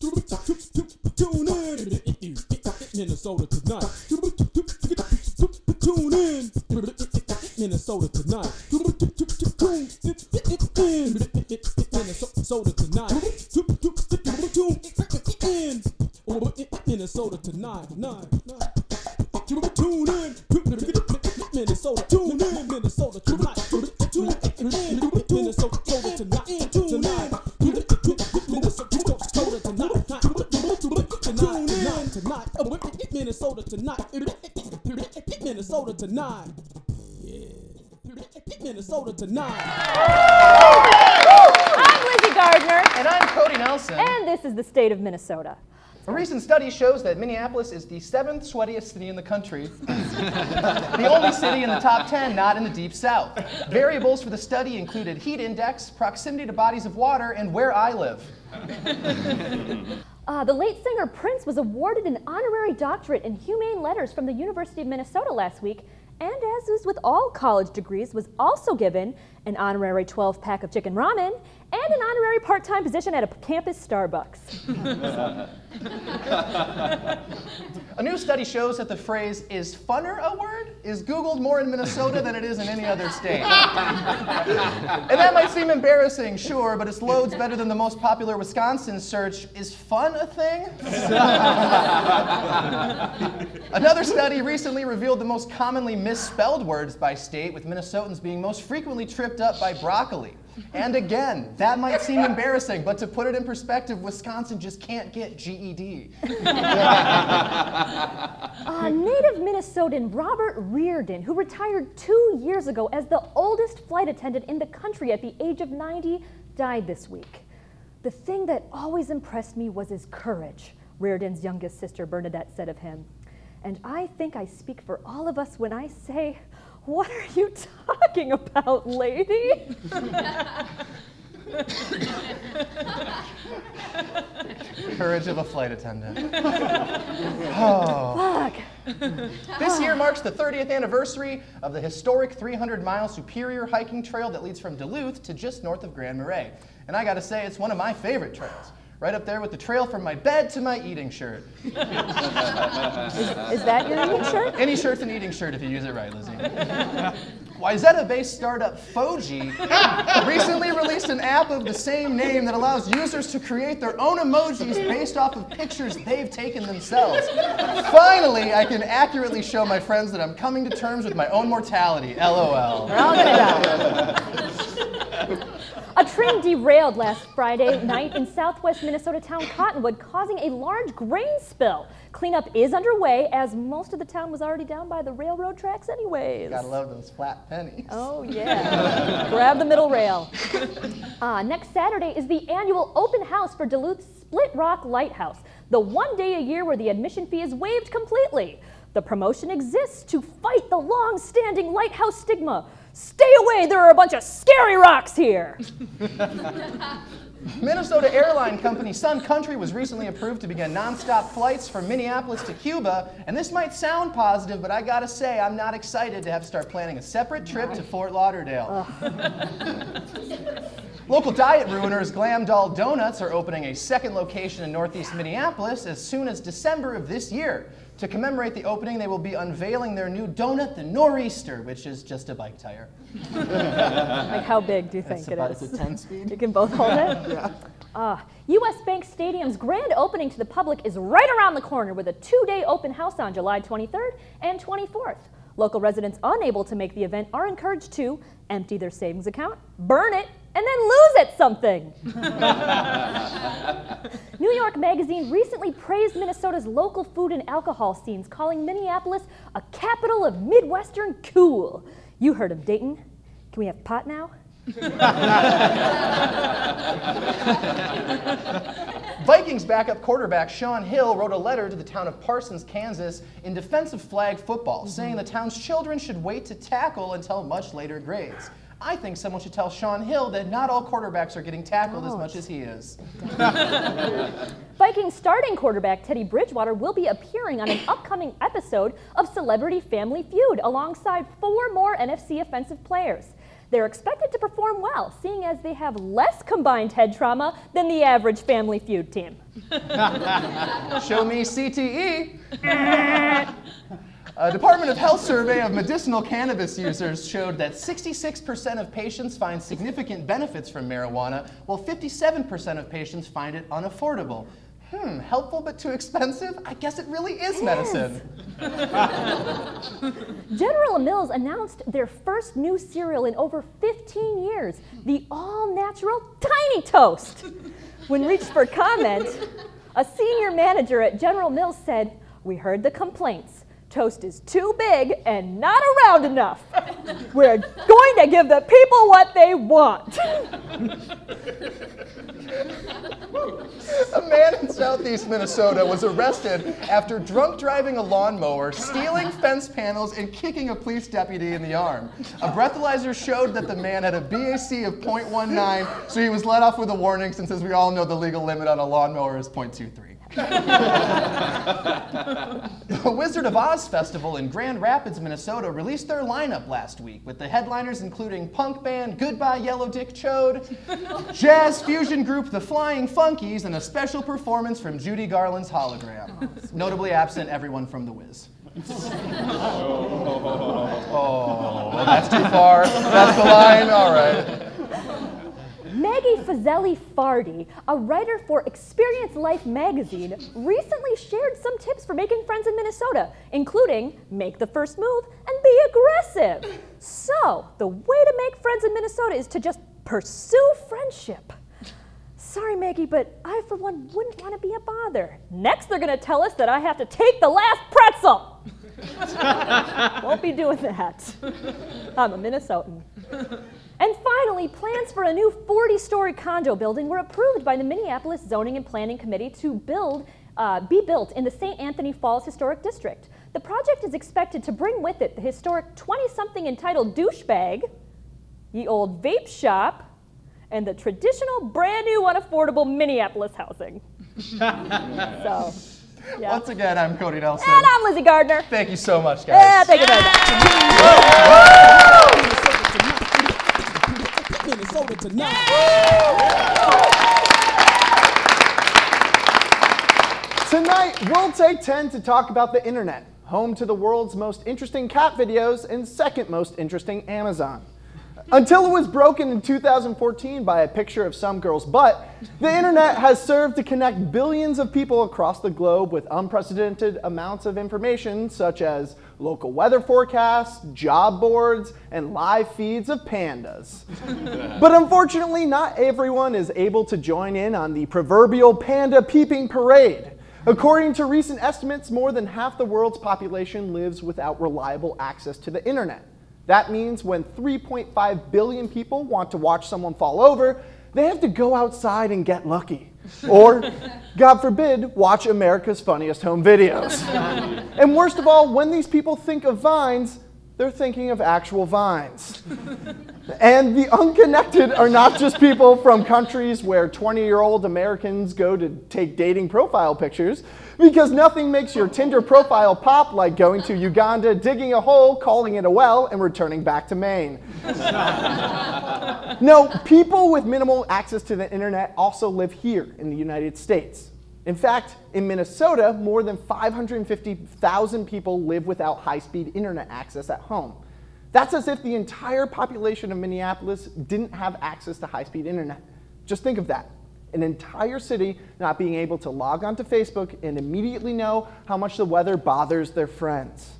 Tune in, Minnesota tonight. Tune in, Minnesota tonight. Tune in, Minnesota tonight. Tune in, Minnesota tonight. Night, night. Tonight. Yeah. Minnesota tonight. I'm Lizzie Gardner, And I'm Cody Nelson. and this is the state of Minnesota. A recent study shows that Minneapolis is the seventh sweatiest city in the country. the only city in the top 10 not in the deep south. Variables for the study included heat index, proximity to bodies of water, and where I live. Uh, the late singer Prince was awarded an honorary doctorate in humane letters from the University of Minnesota last week, and as is with all college degrees, was also given an honorary 12 pack of chicken ramen and an honorary part time position at a campus Starbucks. A new study shows that the phrase, is funner a word, is Googled more in Minnesota than it is in any other state. and that might seem embarrassing, sure, but it's loads better than the most popular Wisconsin search, is fun a thing? Another study recently revealed the most commonly misspelled words by state, with Minnesotans being most frequently tripped up by broccoli. And again, that might seem embarrassing, but to put it in perspective, Wisconsin just can't get GED. Uh, native Minnesotan Robert Reardon, who retired two years ago as the oldest flight attendant in the country at the age of 90, died this week. The thing that always impressed me was his courage, Reardon's youngest sister Bernadette said of him. And I think I speak for all of us when I say, What are you talking about, lady? Courage of a flight attendant. Oh. Fuck. This year marks the 30th anniversary of the historic 300 mile Superior hiking trail that leads from Duluth to just north of Grand Marais. And I gotta say, it's one of my favorite trails. Right up there with the trail from my bed to my eating shirt. Is that your eating shirt? Any shirt's an eating shirt if you use it right, Lizzie. Wayzata-based startup Foji recently released an app of the same name that allows users to create their own emojis based off of pictures they've taken themselves. Finally, I can accurately show my friends that I'm coming to terms with my own mortality. LOL. We're all gonna die. A train derailed last Friday night in southwest Minnesota town Cottonwood, causing a large grain spill. Cleanup is underway as most of the town was already down by the railroad tracks anyways. Gotta love those flat pennies. Oh, yeah. Grab the middle rail. Uh, next Saturday is the annual open house for Duluth's Split Rock Lighthouse, the one day a year where the admission fee is waived completely. The promotion exists to fight the long standing lighthouse stigma. Stay away, there are a bunch of scary rocks here. Minnesota airline company Sun Country was recently approved to begin nonstop flights from Minneapolis to Cuba. And this might sound positive, but I gotta say, I'm not excited to have to start planning a separate trip to Fort Lauderdale. Local diet ruiners Glam Doll Donuts are opening a second location in northeast Minneapolis as soon as December of this year. To commemorate the opening, they will be unveiling their new donut, the Nor'easter, which is just a bike tire. Like, how big do you think It's it about is? it's a 10 speed. You can both hold it? yeah. Uh, US Bank Stadium's grand opening to the public is right around the corner with a two day open house on July 23rd and 24th. Local residents unable to make the event are encouraged to empty their savings account, burn it, and then lose it something. New York Magazine recently praised Minnesota's local food and alcohol scenes, calling Minneapolis a capital of Midwestern cool. You heard of Dayton. Can we have pot now? Vikings backup quarterback Shaun Hill wrote a letter to the town of Parsons, Kansas, in defense of flag football, mm-hmm. saying the town's children should wait to tackle until much later grades. I think someone should tell Shaun Hill that not all quarterbacks are getting tackled as oh. much as he is. Vikings starting quarterback Teddy Bridgewater will be appearing on an upcoming episode of Celebrity Family Feud alongside four more NFC offensive players. They're expected to perform well, seeing as they have less combined head trauma than the average Family Feud team. Show me CTE. A Department of Health survey of medicinal cannabis users showed that 66% of patients find significant benefits from marijuana, while 57% of patients find it unaffordable. Hmm, helpful but too expensive? I guess it really is medicine. General Mills announced their first new cereal in over 15 years, the all-natural Tiny Toast. When reached for comment, a senior manager at General Mills said, we heard the complaints. Toast is too big and not around enough. We're going to give the people what they want. A man in southeast Minnesota was arrested after drunk driving a lawnmower, stealing fence panels, and kicking a police deputy in the arm. A breathalyzer showed that the man had a BAC of 0.19, so he was let off with a warning since, as we all know, the legal limit on a lawnmower is 0.23. the Wizard of Oz Festival in Grand Rapids, Minnesota released their lineup last week, with the headliners including punk band Goodbye Yellow Dick Chode, jazz fusion group The Flying Funkies, and a special performance from Judy Garland's hologram. Notably absent everyone from The Wiz. oh, well, that's too far. That's the line. All right. Maggie Fazeli Fardi, a writer for Experience Life magazine, recently shared some tips for making friends in Minnesota, including make the first move and be aggressive. So, the way to make friends in Minnesota is to just pursue friendship. Sorry, Maggie, but I, for one, wouldn't want to be a bother. Next, they're going to tell us that I have to take the last pretzel. Won't be doing that. I'm a Minnesotan. And finally, plans for a new 40-story condo building were approved by the Minneapolis Zoning and Planning Committee to build, uh, be built in the St. Anthony Falls Historic District. The project is expected to bring with it the historic 20-something entitled douchebag, the old vape shop, and the traditional brand new unaffordable Minneapolis housing. so, yeah. Once again, I'm Cody Nelson. And I'm Lizzie Gardner. Thank you so much, guys. Yeah, thank you very much. Tonight. Tonight, we'll take 10 to talk about the internet, home to the world's most interesting cat videos and second most interesting Amazon. Until it was broken in 2014 by a picture of some girl's butt, the internet has served to connect billions of people across the globe with unprecedented amounts of information such as local weather forecasts, job boards, and live feeds of pandas. but unfortunately, not everyone is able to join in on the proverbial panda peeping parade. According to recent estimates, more than half the world's population lives without reliable access to the internet. That means when 3.5 billion people want to watch someone fall over, they have to go outside and get lucky. Or, God forbid, watch America's Funniest Home Videos. and worst of all, when these people think of vines, they're thinking of actual vines. and the unconnected are not just people from countries where 20 year old Americans go to take dating profile pictures, because nothing makes your Tinder profile pop like going to Uganda, digging a hole, calling it a well, and returning back to Maine. no, people with minimal access to the internet also live here in the United States. In fact, in Minnesota, more than 550,000 people live without high-speed internet access at home. That's as if the entire population of Minneapolis didn't have access to high-speed internet. Just think of that. An entire city not being able to log onto Facebook and immediately know how much the weather bothers their friends.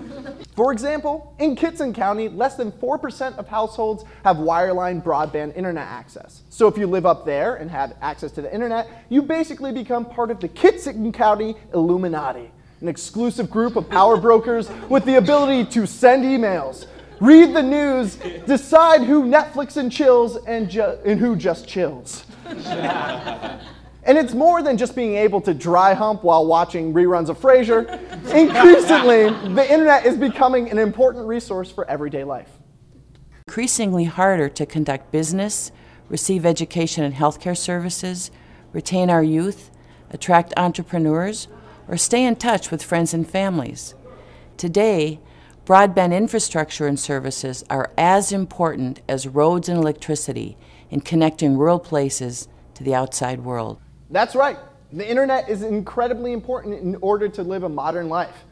For example, in Kittson County, less than 4% of households have wireline broadband internet access. So if you live up there and have access to the internet, you basically become part of the Kittson County Illuminati, an exclusive group of power brokers with the ability to send emails, read the news, decide who Netflix and chills and, ju- and who just chills. And it's more than just being able to dry hump while watching reruns of Frasier. Increasingly, the internet is becoming an important resource for everyday life. Increasingly harder to conduct business, receive education and healthcare services, retain our youth, attract entrepreneurs, or stay in touch with friends and families. Today, Broadband infrastructure and services are as important as roads and electricity in connecting rural places to the outside world. That's right. The internet is incredibly important in order to live a modern life.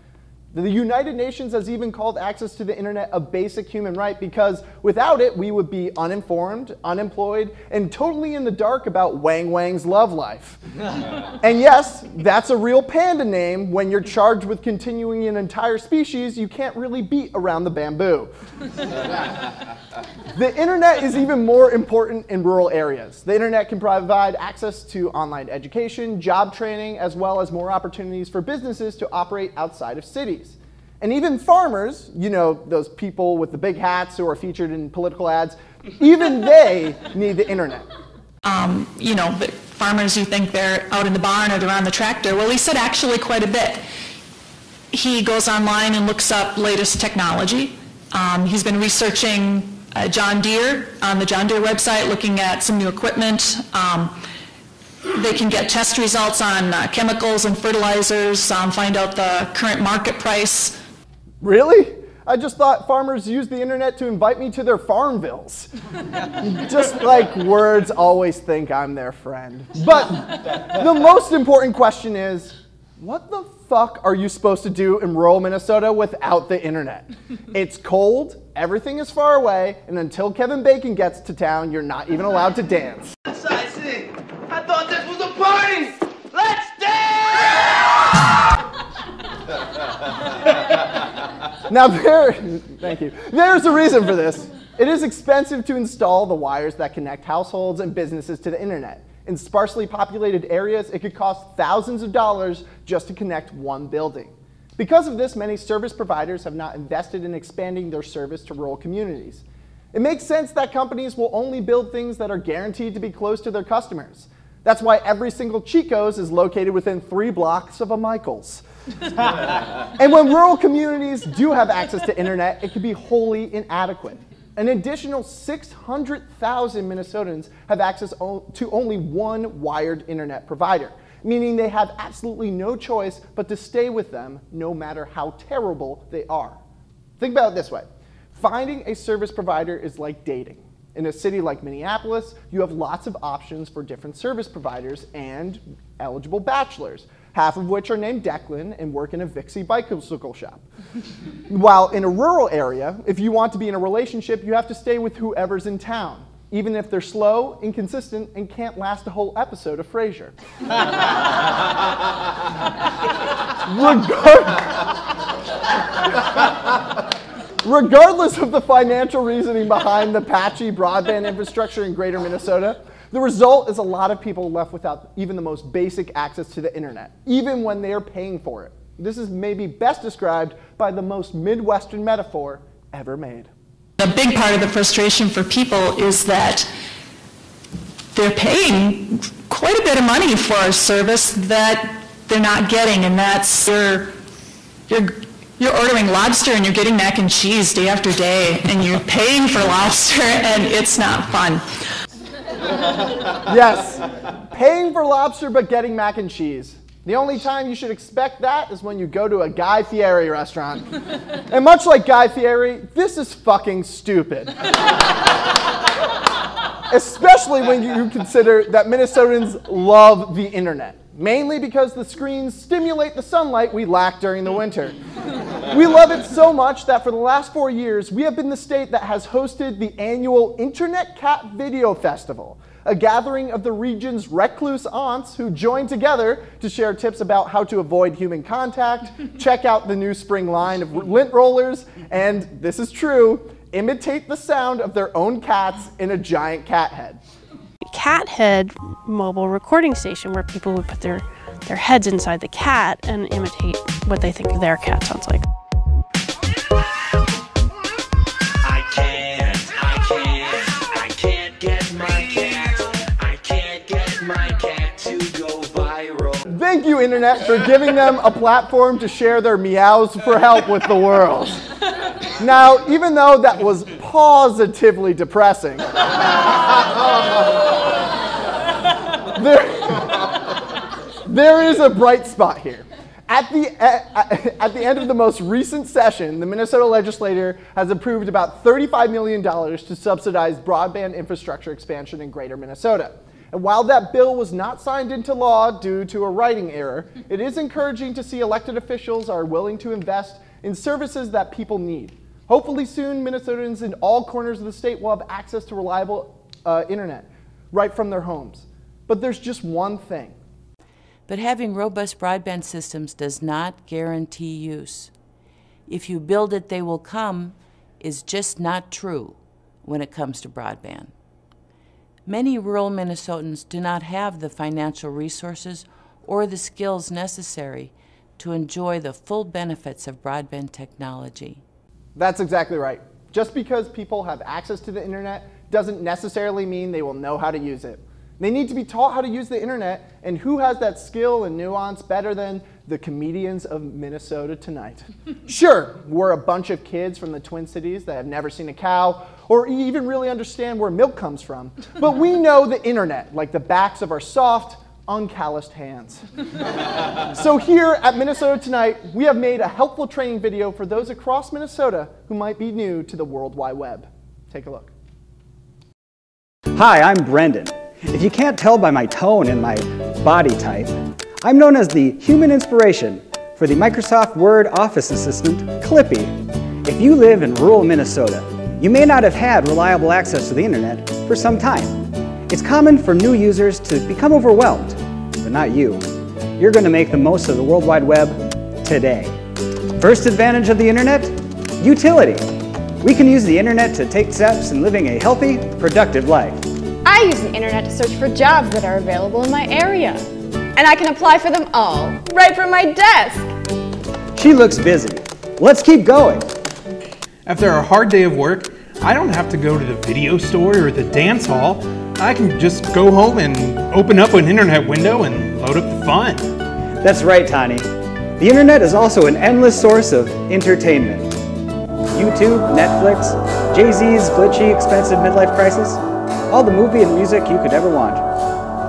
The United Nations has even called access to the internet a basic human right because without it, we would be uninformed, unemployed, and totally in the dark about Wang Wang's love life. and yes, that's a real panda name. When you're charged with continuing an entire species, you can't really beat around the bamboo. the internet is even more important in rural areas. The internet can provide access to online education, job training, as well as more opportunities for businesses to operate outside of cities. And even farmers, you know, those people with the big hats who are featured in political ads, even they need the internet. Um, you know, the farmers who think they're out in the barn or they're on the tractor. Well, he said actually quite a bit. He goes online and looks up latest technology. Um, he's been researching uh, John Deere on the John Deere website, looking at some new equipment. Um, they can get test results on uh, chemicals and fertilizers, um, find out the current market price. Really? I just thought farmers use the internet to invite me to their farm bills. just like words always think I'm their friend. But the most important question is, what the fuck are you supposed to do in rural Minnesota without the internet? It's cold, everything is far away, and until Kevin Bacon gets to town, you're not even allowed to dance. Now there, thank you. There's a reason for this. It is expensive to install the wires that connect households and businesses to the internet. In sparsely populated areas, it could cost thousands of dollars just to connect one building. Because of this, many service providers have not invested in expanding their service to rural communities. It makes sense that companies will only build things that are guaranteed to be close to their customers. That's why every single Chico's is located within three blocks of a Michael's. and when rural communities do have access to internet, it can be wholly inadequate. An additional 600,000 Minnesotans have access to only one wired internet provider, meaning they have absolutely no choice but to stay with them no matter how terrible they are. Think about it this way. Finding a service provider is like dating. In a city like Minneapolis, you have lots of options for different service providers and eligible bachelors half of which are named Declan and work in a Vixie bicycle shop. While in a rural area, if you want to be in a relationship, you have to stay with whoever's in town, even if they're slow, inconsistent, and can't last a whole episode of Frasier. Regardless of the financial reasoning behind the patchy broadband infrastructure in greater Minnesota, the result is a lot of people left without even the most basic access to the internet, even when they are paying for it. This is maybe best described by the most Midwestern metaphor ever made. A big part of the frustration for people is that they're paying quite a bit of money for a service that they're not getting, and that's you're, you're, you're ordering lobster and you're getting mac and cheese day after day, and you're paying for lobster, and it's not fun yes, paying for lobster but getting mac and cheese. The only time you should expect that is when you go to a Guy Fieri restaurant. and much like Guy Fieri, this is fucking stupid. Especially when you consider that Minnesotans love the internet, mainly because the screens stimulate the sunlight we lack during the winter. We love it so much that for the last four years, we have been the state that has hosted the annual Internet Cat Video Festival, a gathering of the region's recluse aunts who join together to share tips about how to avoid human contact, check out the new spring line of lint rollers, and this is true, imitate the sound of their own cats in a giant cat head. Cat head mobile recording station where people would put their their heads inside the cat and imitate what they think their cat sounds like. Thank you, Internet, for giving them a platform to share their meows for help with the world. Now, even though that was positively depressing, there, there is a bright spot here. At the, at, the end of the most recent session, the Minnesota legislature has approved about $35 million to subsidize broadband infrastructure expansion in greater Minnesota. And while that bill was not signed into law due to a writing error, it is encouraging to see elected officials are willing to invest in services that people need. Hopefully soon, Minnesotans in all corners of the state will have access to reliable uh, internet right from their homes. But there's just one thing. But having robust broadband systems does not guarantee use. If you build it, they will come is just not true when it comes to broadband. Many rural Minnesotans do not have the financial resources or the skills necessary to enjoy the full benefits of broadband technology. That's exactly right. Just because people have access to the internet doesn't necessarily mean they will know how to use it. They need to be taught how to use the internet, and who has that skill and nuance better than the comedians of Minnesota tonight? sure, we're a bunch of kids from the Twin Cities that have never seen a cow or even really understand where milk comes from, but we know the internet like the backs of our soft, uncalloused hands. so here at Minnesota Tonight, we have made a helpful training video for those across Minnesota who might be new to the World Wide Web. Take a look. Hi, I'm Brendan. If you can't tell by my tone and my body type, I'm known as the human inspiration for the Microsoft Word Office Assistant, Clippy. If you live in rural Minnesota, you may not have had reliable access to the internet for some time. It's common for new users to become overwhelmed, but not you. You're going to make the most of the World Wide Web today. First advantage of the internet? Utility. We can use the internet to take steps in living a healthy, productive life. I use the internet to search for jobs that are available in my area. And I can apply for them all, right from my desk. She looks busy. Let's keep going. After a hard day of work, I don't have to go to the video store or the dance hall. I can just go home and open up an internet window and load up the fun. That's right, Tani. The internet is also an endless source of entertainment. YouTube, Netflix, Jay-Z's glitchy, expensive midlife crisis, all the movie and music you could ever want,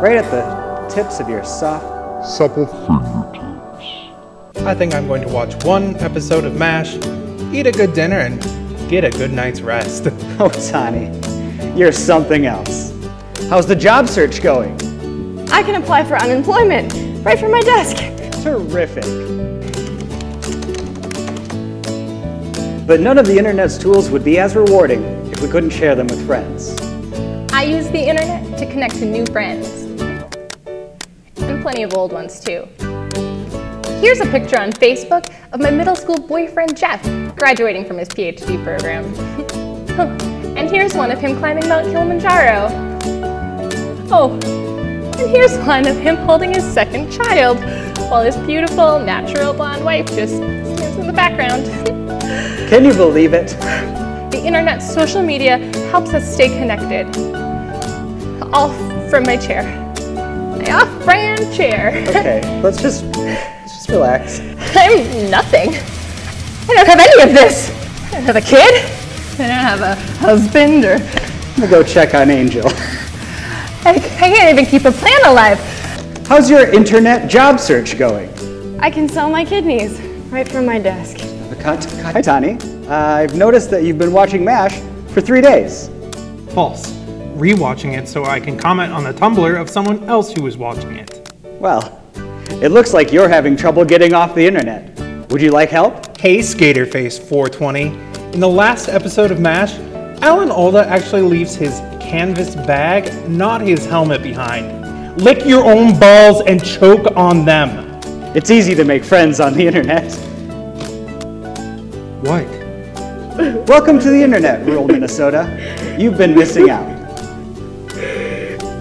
right at the tips of your soft, supple fingertips. I think I'm going to watch one episode of MASH, eat a good dinner, and get a good night's rest. oh, Tani, you're something else. How's the job search going? I can apply for unemployment right from my desk. Terrific. But none of the internet's tools would be as rewarding if we couldn't share them with friends. I use the internet to connect to new friends. And plenty of old ones too. Here's a picture on Facebook of my middle school boyfriend Jeff, graduating from his PhD program. and here's one of him climbing Mount Kilimanjaro. Oh, and here's one of him holding his second child, while his beautiful, natural blonde wife just stands in the background. Can you believe it? The internet's social media helps us stay connected. All from my chair. My off-brand chair. Okay, let's just, let's just relax. I'm nothing. I don't have any of this. I don't have a kid. I don't have a husband or... I'm gonna go check on Angel. I, I can't even keep a plant alive. How's your internet job search going? I can sell my kidneys right from my desk. Hi, Tani. Uh, I've noticed that you've been watching MASH for three days. False. Rewatching it so I can comment on the Tumblr of someone else who was watching it. Well, it looks like you're having trouble getting off the internet. Would you like help? Hey, Skaterface420. In the last episode of MASH, Alan Alda actually leaves his canvas bag, not his helmet behind. Lick your own balls and choke on them. It's easy to make friends on the internet. What? Welcome to the internet, rural Minnesota. You've been missing out.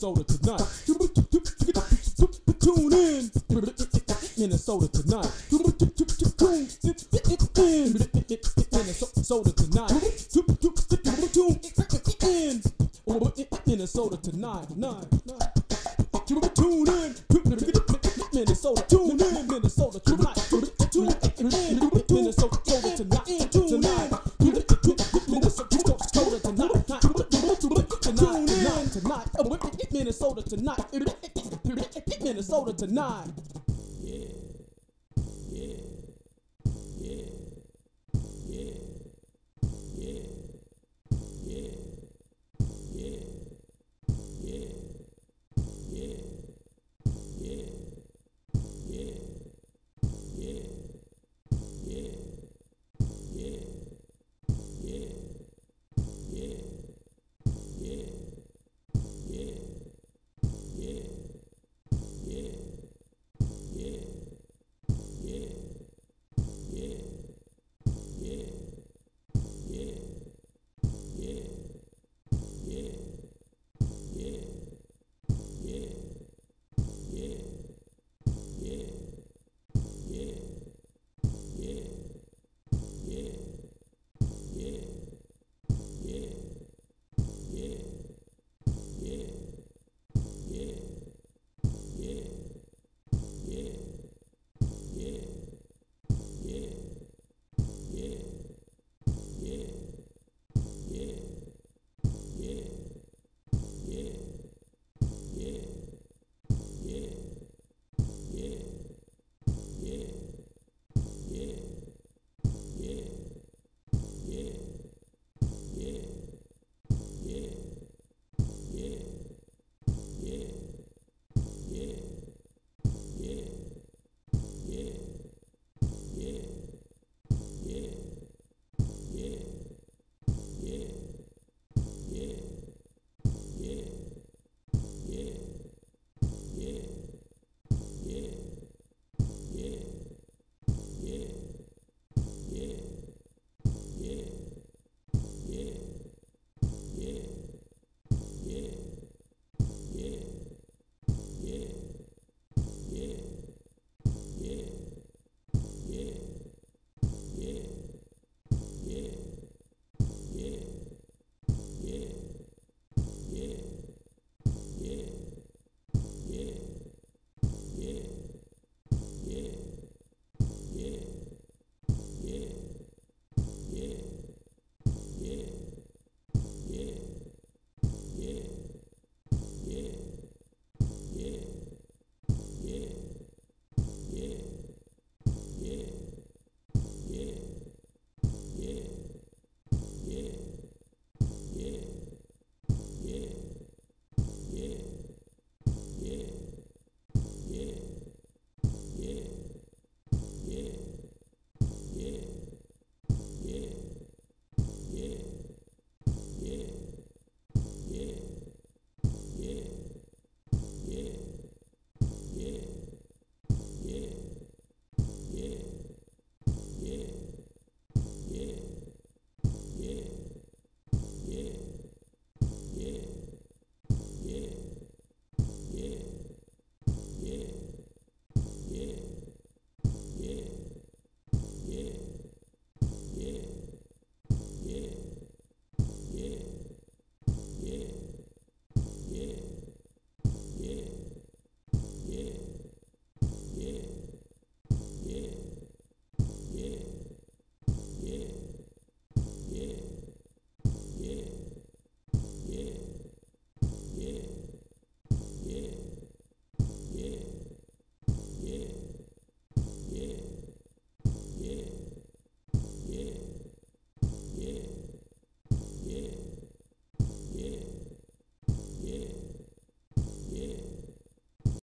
Minnesota tonight. Tune in. Minnesota tonight. Tune in. Minnesota tonight. Tune in. Minnesota tonight. Tune in. Minnesota. Tune in. Minnesota tonight. Tonight. Minnesota tonight.